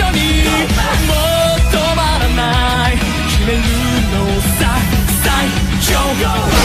緒にもう止まらない決めるのさ最強。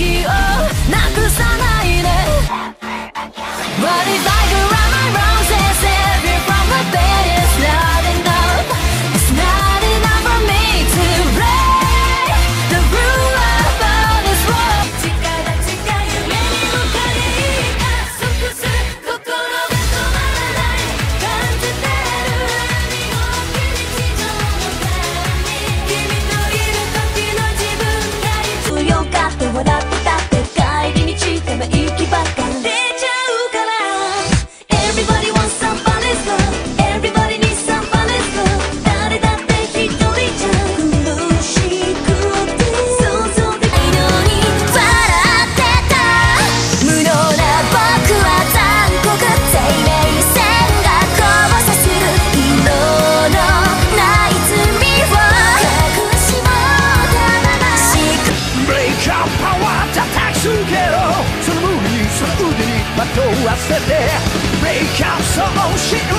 気をなくさないで。せてブレイクアップそう信じ